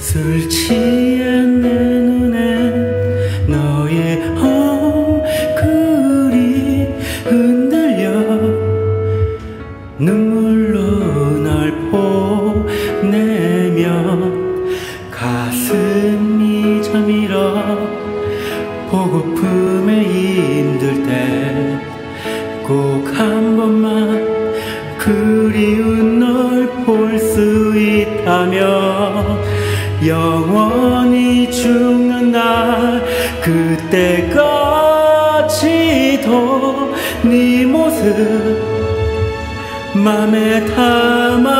술 취한 내 눈에 너의 얼굴이 흔들려. 눈물로 널 보내면 가슴이 저밀어 보고픔에 힘들 때 꼭 한 번만 그리운 널 볼 수 있다면 영원히 죽는 날 그때까지도 네 모습 맘에 담아가도록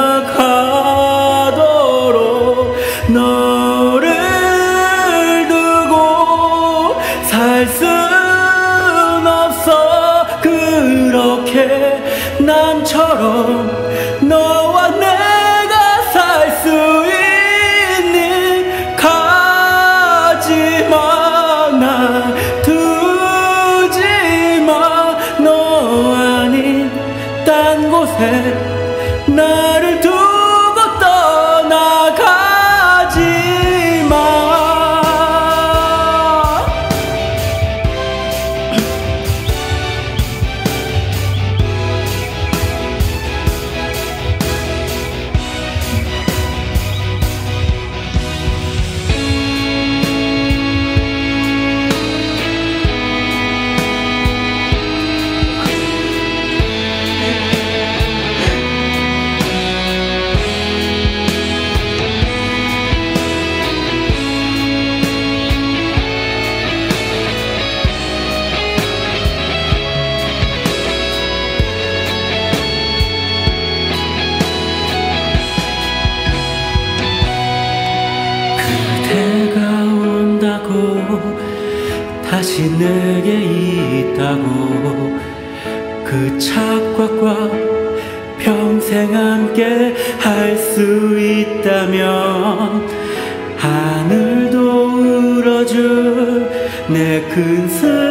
너를 두고 살 순 없어. 그렇게 남처럼 나를 두 다시 내게 있다고. 그 착각과 평생 함께 할 수 있다면 하늘도 울어줄 내큰 슬픔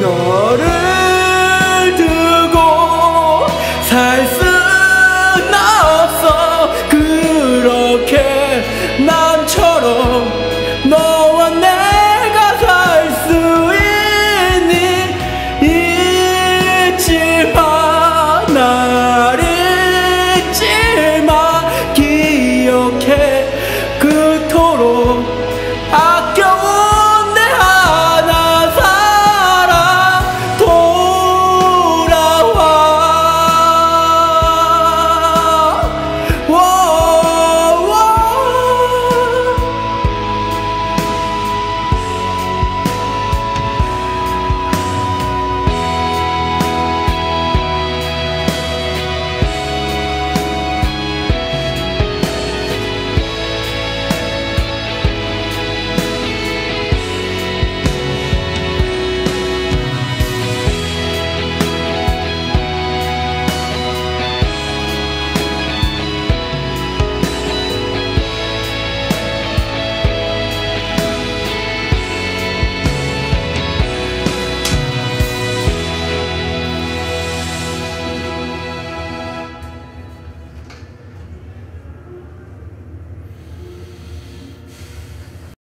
너를